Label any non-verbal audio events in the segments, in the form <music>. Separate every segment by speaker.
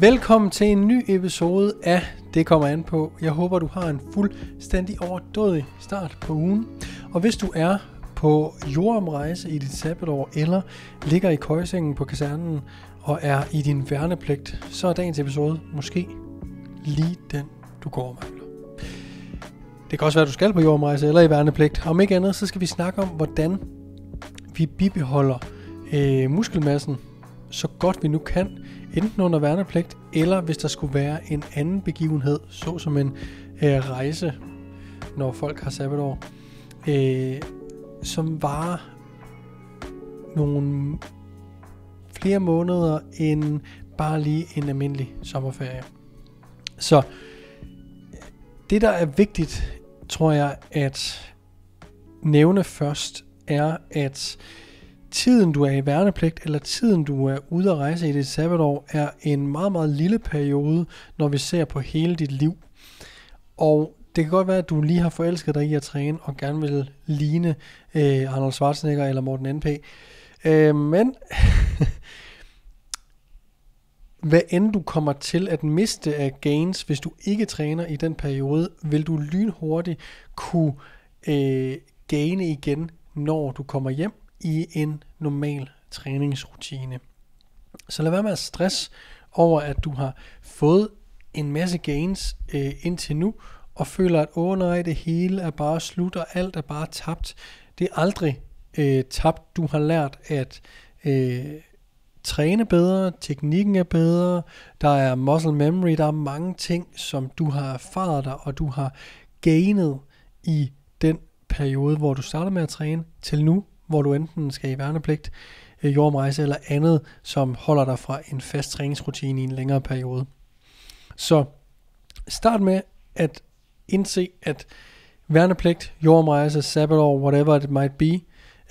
Speaker 1: Velkommen til en ny episode af Det kommer an på. Jeg håber, du har en fuldstændig overdådig start på ugen. Og hvis du er på jordomrejse i dit sabbatår, eller ligger i køjsengen på kasernen og er i din værnepligt, så er dagens episode måske lige den, du går og mangler. Det kan også være, at du skal på jordomrejse eller i værnepligt. Om ikke andet, så skal vi snakke om, hvordan vi bibeholder øh, muskelmassen så godt vi nu kan, enten under værnepligt, eller hvis der skulle være en anden begivenhed, såsom en øh, rejse, når folk har sabbatår, øh, som varer nogle flere måneder end bare lige en almindelig sommerferie. Så det, der er vigtigt, tror jeg, at nævne først, er, at tiden du er i værnepligt, eller tiden du er ude at rejse i dit sabbatår, er en meget, meget lille periode, når vi ser på hele dit liv. Og det kan godt være, at du lige har forelsket dig i at træne, og gerne vil ligne øh, Arnold Schwarzenegger eller Morten N.P. Øh, men <laughs> hvad end du kommer til at miste af gains, hvis du ikke træner i den periode, vil du lynhurtigt kunne øh, gaine igen, når du kommer hjem i en normal træningsrutine. Så lad være med at stress over, at du har fået en masse gains øh, indtil nu, og føler, at åh nej, det hele er bare slut, og alt er bare tabt. Det er aldrig øh, tabt. Du har lært at øh, træne bedre, teknikken er bedre, der er muscle memory, der er mange ting, som du har erfaret dig, og du har gainet i den periode, hvor du startede med at træne, til nu, hvor du enten skal i værnepligt, øh, jordrejse eller andet, som holder dig fra en fast træningsrutine i en længere periode. Så start med at indse, at værnepligt, jordrejse, sabbatår, whatever it might be,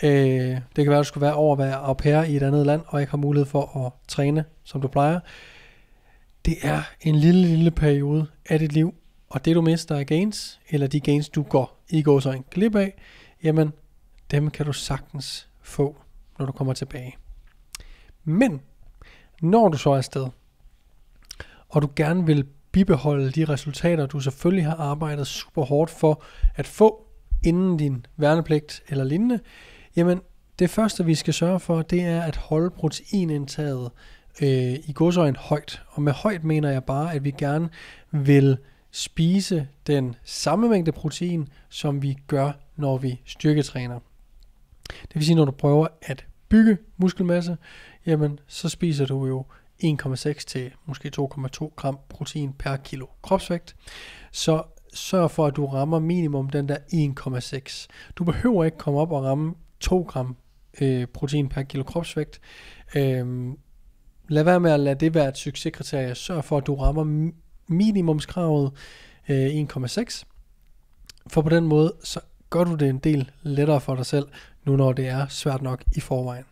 Speaker 1: øh, det kan være, at du skulle være over at være au pair i et andet land, og ikke har mulighed for at træne, som du plejer. Det er en lille, lille periode af dit liv, og det du mister af gains, eller de gains du går i går så en glip af, jamen dem kan du sagtens få, når du kommer tilbage. Men når du så er afsted, og du gerne vil bibeholde de resultater, du selvfølgelig har arbejdet super hårdt for at få inden din værnepligt eller lignende, jamen det første vi skal sørge for, det er at holde proteinindtaget øh, i godsøjen højt. Og med højt mener jeg bare, at vi gerne vil spise den samme mængde protein, som vi gør, når vi styrketræner. Det vil sige, når du prøver at bygge muskelmasse, jamen så spiser du jo 1,6 til måske 2,2 gram protein per kilo kropsvægt. Så sørg for, at du rammer minimum den der 1,6. Du behøver ikke komme op og ramme 2 gram øh, protein per kilo kropsvægt. Øh, lad være med at lade det være et succeskriterie. Sørg for, at du rammer minimumskravet øh, 1,6. For på den måde, så gør du det en del lettere for dig selv, nu når det er svært nok i forvejen.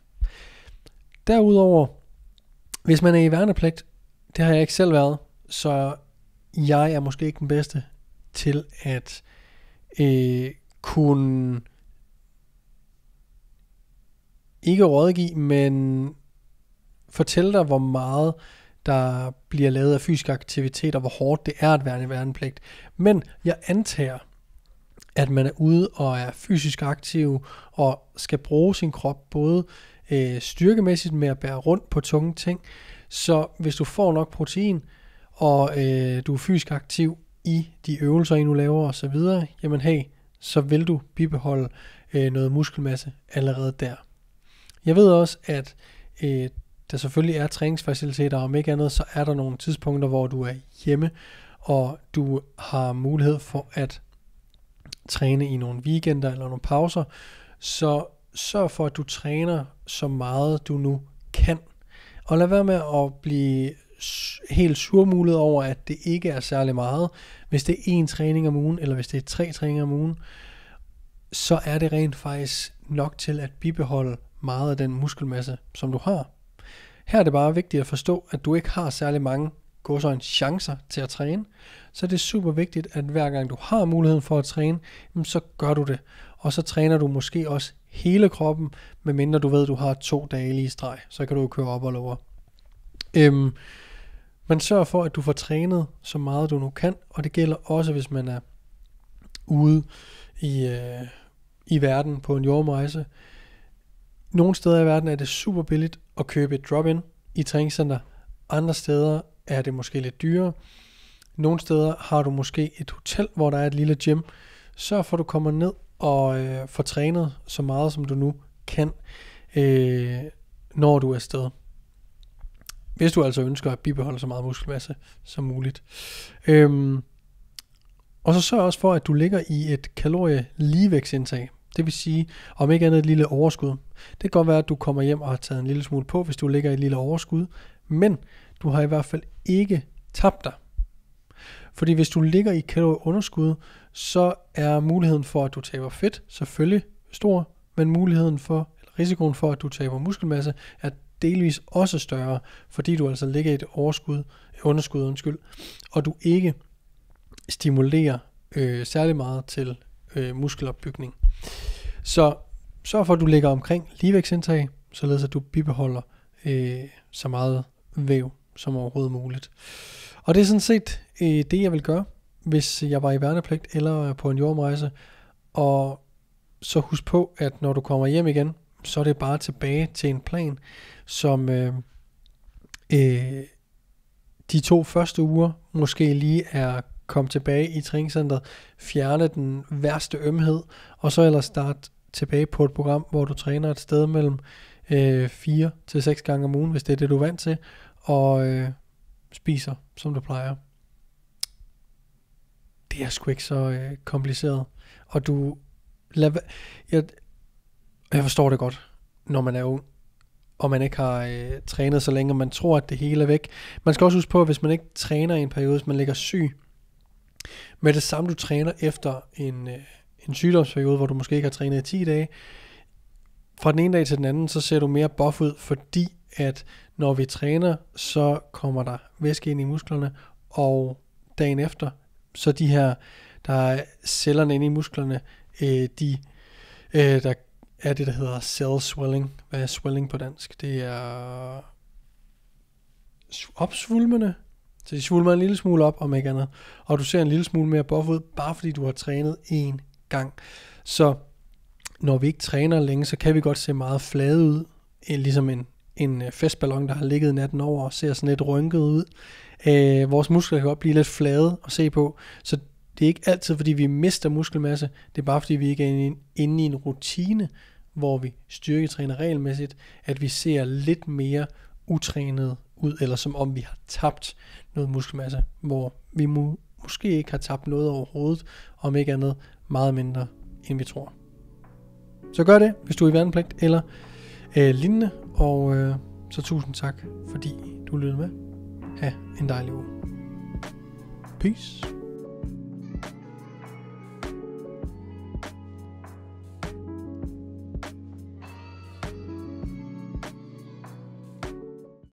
Speaker 1: Derudover, hvis man er i værnepligt, det har jeg ikke selv været, så jeg er måske ikke den bedste til at øh, kunne ikke rådgive, men fortælle dig, hvor meget der bliver lavet af fysisk aktivitet, og hvor hårdt det er at være i værnepligt. Men jeg antager, at man er ude og er fysisk aktiv og skal bruge sin krop både øh, styrkemæssigt med at bære rundt på tunge ting. Så hvis du får nok protein, og øh, du er fysisk aktiv i de øvelser, I nu laver osv., jamen hey, så vil du bibeholde øh, noget muskelmasse allerede der. Jeg ved også, at øh, der selvfølgelig er træningsfaciliteter, og om ikke andet, så er der nogle tidspunkter, hvor du er hjemme, og du har mulighed for at træne i nogle weekender eller nogle pauser, så sørg for, at du træner så meget du nu kan. Og lad være med at blive helt surmulet over, at det ikke er særlig meget. Hvis det er én træning om ugen, eller hvis det er tre træninger om ugen, så er det rent faktisk nok til at bibeholde meget af den muskelmasse, som du har. Her er det bare vigtigt at forstå, at du ikke har særlig mange en chancer til at træne, så er det super vigtigt, at hver gang du har muligheden for at træne, så gør du det. Og så træner du måske også hele kroppen, medmindre du ved, at du har to dage lige i streg. Så kan du jo køre op og lower. Øhm, man sørger for, at du får trænet så meget du nu kan, og det gælder også, hvis man er ude i, øh, i verden på en jordrejse. Nogle steder i verden er det super billigt at købe et drop-in i træningscenter. Andre steder er det måske lidt dyrere. Nogle steder har du måske et hotel, hvor der er et lille gym. Sørg for, at du kommer ned og øh, får trænet så meget, som du nu kan, øh, når du er afsted. Hvis du altså ønsker at bibeholde så meget muskelmasse som muligt. Øhm, og så sørg også for, at du ligger i et kalorie ligevægtsindtag. Det vil sige, om ikke andet et lille overskud. Det kan godt være, at du kommer hjem og har taget en lille smule på, hvis du ligger i et lille overskud. Men du har i hvert fald ikke tabt dig. Fordi hvis du ligger i kalorieunderskud, så er muligheden for, at du taber fedt selvfølgelig stor, men muligheden for, eller risikoen for, at du taber muskelmasse, er delvis også større, fordi du altså ligger i et overskud, underskud, undskyld, og du ikke stimulerer øh, særlig meget til øh, muskelopbygning. Så sørg for, at du ligger omkring ligevægtsindtag, således at du bibeholder øh, så meget væv som overhovedet muligt. Og det er sådan set øh, det, jeg vil gøre, hvis jeg var i værnepligt eller på en jordomrejse. Og så husk på, at når du kommer hjem igen, så er det bare tilbage til en plan, som øh, øh, de to første uger måske lige er kommet tilbage i træningscenteret, fjerne den værste ømhed, og så ellers starte tilbage på et program, hvor du træner et sted mellem øh, 4 til 6 gange om ugen, hvis det er det, du er vant til, og øh, spiser, som du plejer. Det er sgu ikke så øh, kompliceret. Og du... Lad, jeg, jeg forstår det godt, når man er ung, og man ikke har øh, trænet så længe, og man tror, at det hele er væk. Man skal også huske på, at hvis man ikke træner i en periode, hvis man ligger syg, med det samme du træner efter en, øh, en sygdomsperiode, hvor du måske ikke har trænet i 10 dage, fra den ene dag til den anden, så ser du mere buff ud, fordi at når vi træner, så kommer der væske ind i musklerne, og dagen efter, så de her, der er cellerne inde i musklerne, øh, de, øh, der er det, der hedder cell swelling. Hvad er swelling på dansk? Det er opsvulmende. Så de svulmer en lille smule op, om ikke andet. Og du ser en lille smule mere buff ud, bare fordi du har trænet en gang. Så når vi ikke træner længe, så kan vi godt se meget flade ud. Øh, ligesom en, en øh, festballon, der har ligget natten over og ser sådan lidt rynket ud. Øh, vores muskler kan godt blive lidt flade at se på. Så det er ikke altid, fordi vi mister muskelmasse. Det er bare, fordi vi ikke er inde i en rutine, hvor vi styrketræner regelmæssigt, at vi ser lidt mere utrænet ud, eller som om vi har tabt noget muskelmasse, hvor vi må, måske ikke har tabt noget overhovedet, om ikke andet meget mindre, end vi tror. Så gør det, hvis du er i værnepligt eller øh, lignende, og øh, så tusind tak, fordi du lyttede med. Ha' en dejlig uge. Peace.